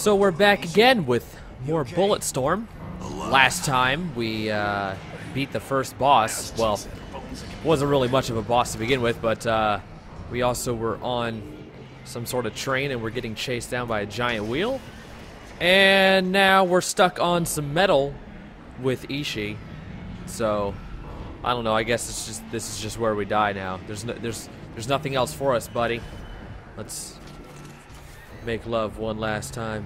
So we're back again with more Bulletstorm. Last time we uh, beat the first boss. Well, wasn't really much of a boss to begin with, but uh, we also were on some sort of train and we're getting chased down by a giant wheel. And now we're stuck on some metal with Ishi. So I don't know. I guess it's just this is just where we die now. There's no, there's there's nothing else for us, buddy. Let's make love one last time.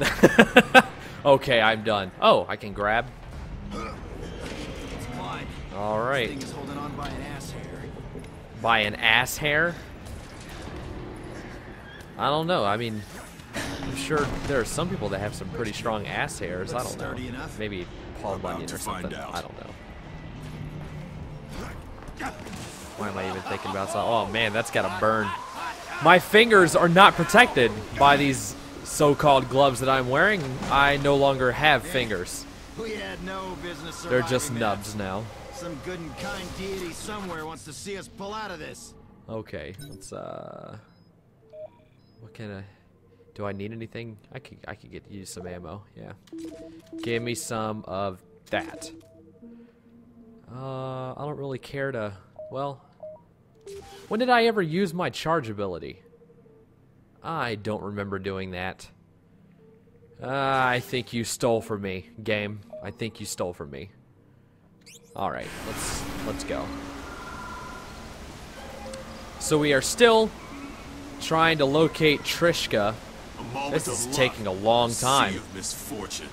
okay, I'm done. Oh, I can grab. All right. Thing is holding on by an ass hair. By an ass hair? I don't know. I mean, I'm sure there are some people that have some pretty strong ass hairs. I don't know. Maybe Paul Bunyan or something. I don't know. Why am I even thinking about something? Oh man, that's gotta burn. My fingers are not protected by these so-called gloves that I'm wearing. I no longer have fingers. We had no business They're just nubs now. Some good and kind deity somewhere wants to see us pull out of this. Okay, let's uh what can I do I need anything? I could I could get use some ammo, yeah. Give me some of that. Uh I don't really care to well when did I ever use my charge ability? I don't remember doing that. Uh, I think you stole from me, game. I think you stole from me. All right, let's let's go. So we are still trying to locate Trishka. This is taking a long time. misfortune.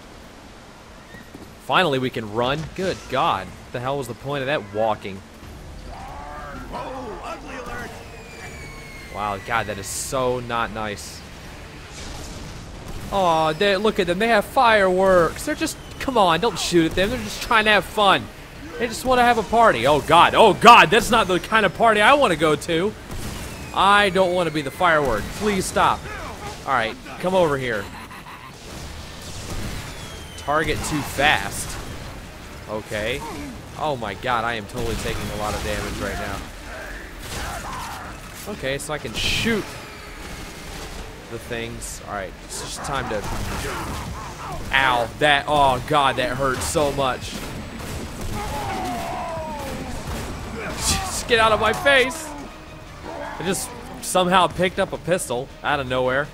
Finally, we can run. Good God, what the hell was the point of that walking? Oh, ugly alert! Wow, God, that is so not nice. Oh, they look at them. They have fireworks. They're just come on, don't shoot at them. They're just trying to have fun. They just want to have a party. Oh God, oh God, that's not the kind of party I want to go to. I don't want to be the firework. Please stop. All right, come over here. Target too fast. Okay. Oh my God, I am totally taking a lot of damage right now. Okay, so I can shoot the things. Alright, it's just time to... Ow, that, oh god, that hurt so much. Just get out of my face! I just somehow picked up a pistol out of nowhere.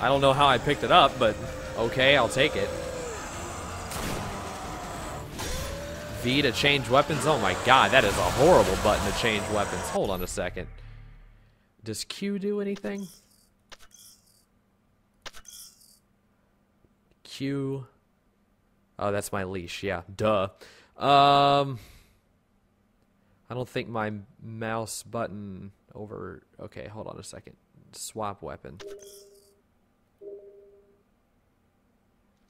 I don't know how I picked it up, but okay, I'll take it. V to change weapons? Oh my god, that is a horrible button to change weapons. Hold on a second. Does Q do anything? Q. Oh, that's my leash. Yeah, duh. Um, I don't think my mouse button over. Okay, hold on a second. Swap weapon.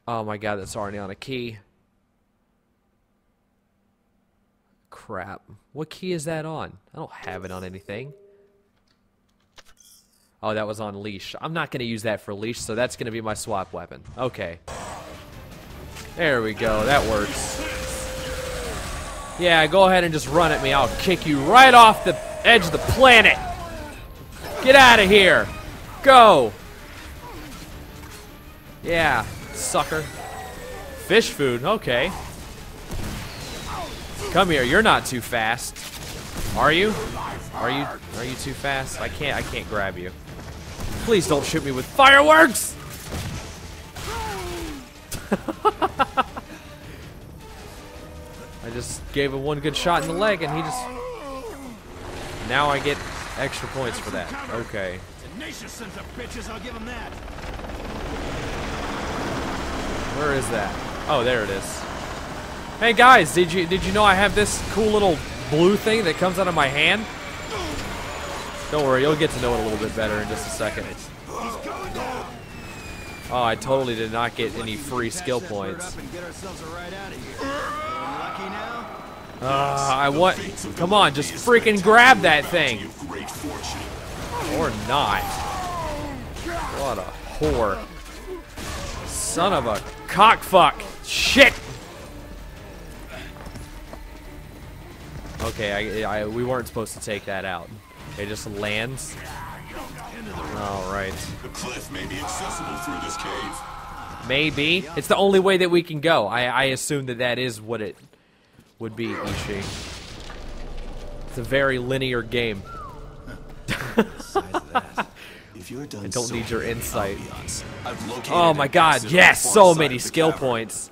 Oh my god, that's already on a key. Crap. What key is that on? I don't have it on anything. Oh, that was on leash. I'm not going to use that for leash, so that's going to be my swap weapon. Okay. There we go. That works. Yeah, go ahead and just run at me. I'll kick you right off the edge of the planet. Get out of here. Go. Yeah, sucker. Fish food. Okay. Come here. You're not too fast. Are you? Are you are you too fast? I can't I can't grab you. Please don't shoot me with fireworks! I just gave him one good shot in the leg and he just Now I get extra points for that. Okay. Tenacious sons of bitches, I'll give them that. Where is that? Oh, there it is. Hey guys, did you did you know I have this cool little blue thing that comes out of my hand? Don't worry, you'll get to know it a little bit better in just a second. Oh, I totally did not get any free skill points. Uh, I want. Come on, just freaking grab that thing. Or not. What a whore. Son of a cockfuck. Shit! Okay, I, I, we weren't supposed to take that out. It just lands. All right. The cliff may be accessible through this cave. Maybe. It's the only way that we can go. I, I assume that that is what it would be, Ishi. It's a very linear game. If you're done I don't need your insight. I've Oh my god, yes! So many skill cavern. points.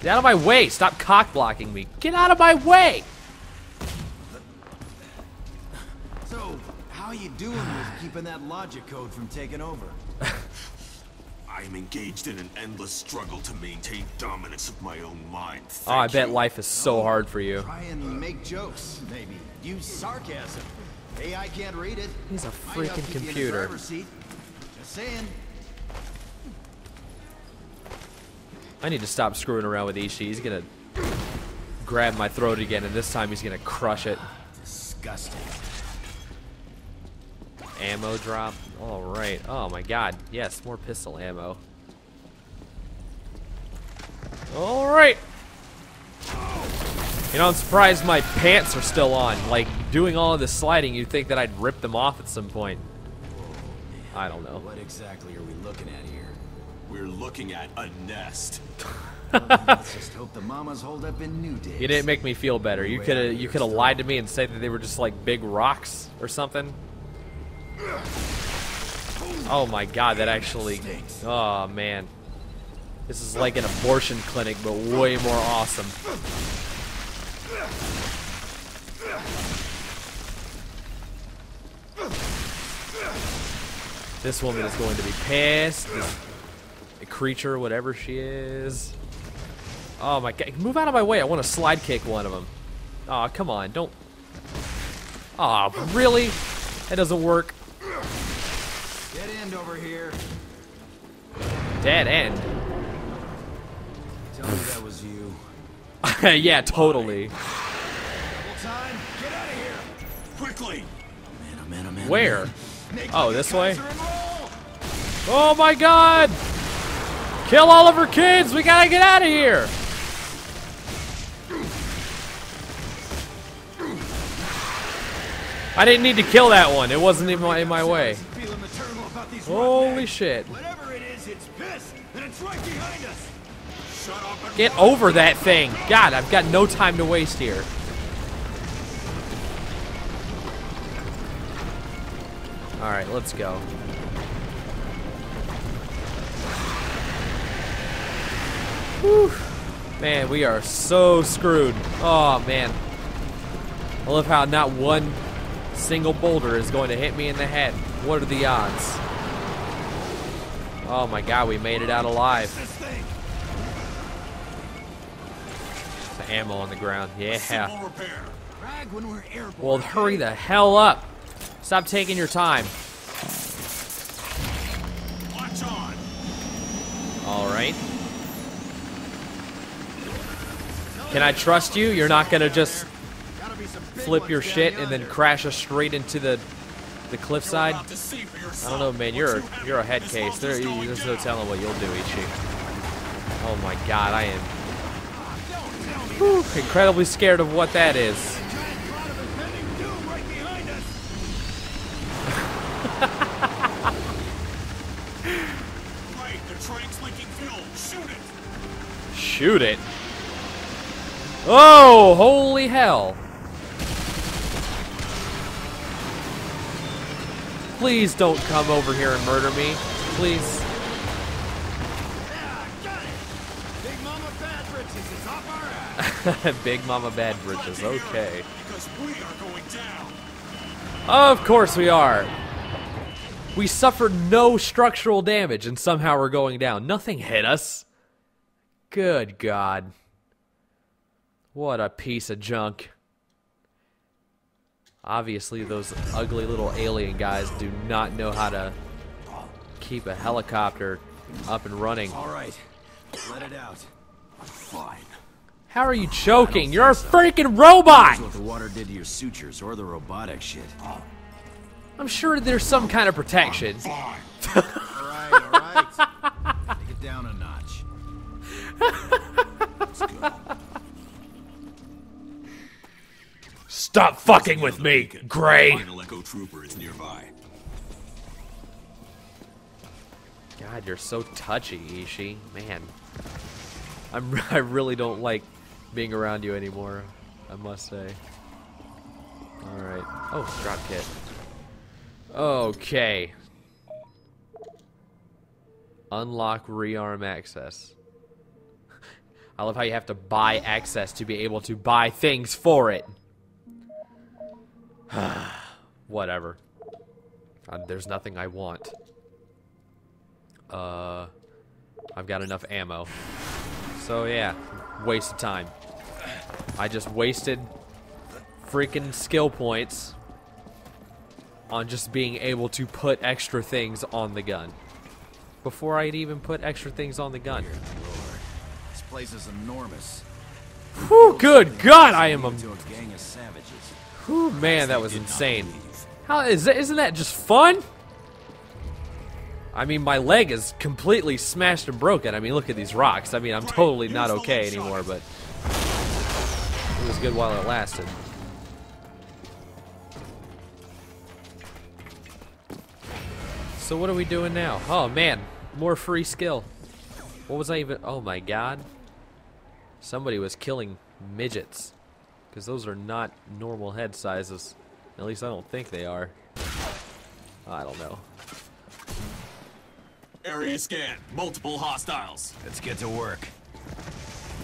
Get out of my way! Stop cock blocking me. Get out of my way! So, are you doing with keeping that logic code from taking over? I am engaged in an endless struggle to maintain dominance of my own mind. Oh, I bet you. life is so hard for you. Try and make jokes, maybe. Use sarcasm. AI can't read it. He's a freaking keep you in the computer. seat. Just saying. I need to stop screwing around with Ishi. He's gonna grab my throat again, and this time he's gonna crush it. Disgusting. Ammo drop. All right. Oh my god. Yes, more pistol ammo. All right. You know, I'm surprised my pants are still on. Like, doing all of this sliding, you'd think that I'd rip them off at some point. I don't know. What exactly are we looking at here? We're looking at a nest. Let's just hope the mamas hold up in new days. You didn't make me feel better. You could have you could have lied to me and said that they were just like big rocks or something. Oh my god, that actually Oh man. This is like an abortion clinic but way more awesome. This woman is going to be pissed. This creature, whatever she is. Oh my god, move out of my way. I want to slide kick one of them. Oh, come on, don't. Oh, really? That doesn't work. Dead end over here. Dead end. Tell me that was you. yeah, totally. Time. Get out of here. Quickly! Man, oh man, oh man. oh Where? man. Make Oh, this way? Kaiser and roll. Oh my god! Kill all of her kids! We gotta get out of here! I didn't need to kill that one. It wasn't even in my way. About these Holy shit. Whatever it is, it's pissed, and it's right behind us. Shut up Get over that thing. God, I've got no time to waste here. Alright, let's go. Whew. Man, we are so screwed. Oh, man. I love how not one single boulder is going to hit me in the head. What are the odds? Oh my god, we made it out alive. The ammo on the ground. Yeah. Simple repair. Rag when we're airborne. Well, hurry the hell up. Stop taking your time. Watch on. All right. Can I trust you? You're not gonna just Gotta be some big flip your shit and then crash us straight into the the cliffside? I don't know, man. You're you have you're a head case. There, there's no telling what you'll do, Ishi. Oh my god, I am whew, incredibly scared of what that is. Shoot it. Oh, holy hell. Please don't come over here and murder me. Please. Big Mama Bad Britches is off our ass. Big Mama Bad Britches. Okay. Because we are going down. Of course we are. We suffered no structural damage and somehow we're going down. Nothing hit us. Good God. What a piece of junk. Obviously, those ugly little alien guys do not know how to keep a helicopter up and running. All right, let it out. Fine. How are you choking? You're a freaking robot! What the water did to your sutures or the robotic shit. I'm sure there's some kind of protection. All right, all right. Take it down a notch. Stop fucking with me, Gray. Final Echo Trooper is nearby. God, you're so touchy, Ishi. Man, I'm I really don't like being around you anymore. I must say. All right. Oh, drop kit. Okay. Unlock rearm access. I love how you have to buy access to be able to buy things for it. Whatever. Uh, there's nothing I want. Uh, I've got enough ammo. So yeah, waste of time. I just wasted freaking skill points on just being able to put extra things on the gun. Before I'd even put extra things on the gun. This place is enormous. Whew, good God, I am a... Into a gang of savages. Whew, man, that was insane. How is that, isn't that just fun? I mean, my leg is completely smashed and broken. I mean, look at these rocks. I mean, I'm totally not okay anymore, but it was good while it lasted. So what are we doing now? Oh man, more free skill. What was I even? Oh my god. Somebody was killing midgets. Because those are not normal head sizes. At least I don't think they are. I don't know. Area scan. Multiple hostiles. Let's get to work.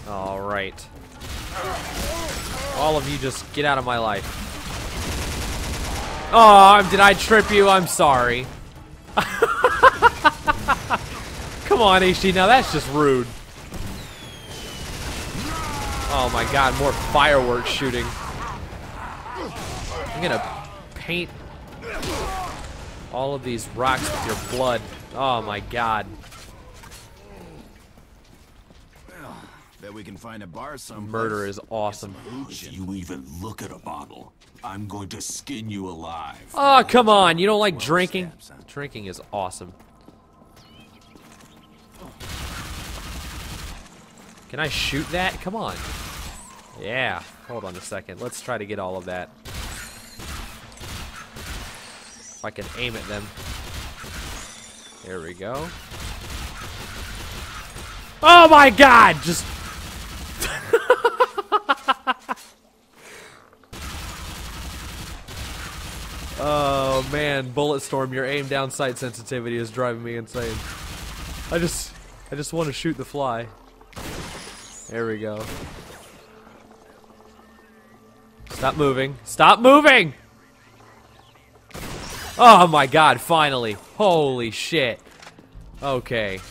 Alright. All of you just get out of my life. Oh, did I trip you? I'm sorry. Come on, HD. Now that's just rude. Oh my god, more fireworks shooting. I'm gonna paint all of these rocks with your blood. Oh my god. Well, Bet we can find a bar somewhere. Murder is awesome. If you even look at a bottle, I'm going to skin you alive. Oh, come on. You don't like drinking? Drinking is awesome. Can I shoot that? Come on. Yeah. Hold on a second. Let's try to get all of that. If I can aim at them. There we go. Oh my god! Just. Oh man, Bulletstorm, your aim down sight sensitivity is driving me insane. I just I just want to shoot the fly. There we go. Stop moving. Stop moving! Oh my god, finally. Holy shit. Okay.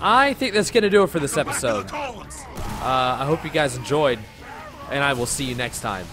I think that's gonna do it for this episode. Uh, I hope you guys enjoyed, and I will see you next time.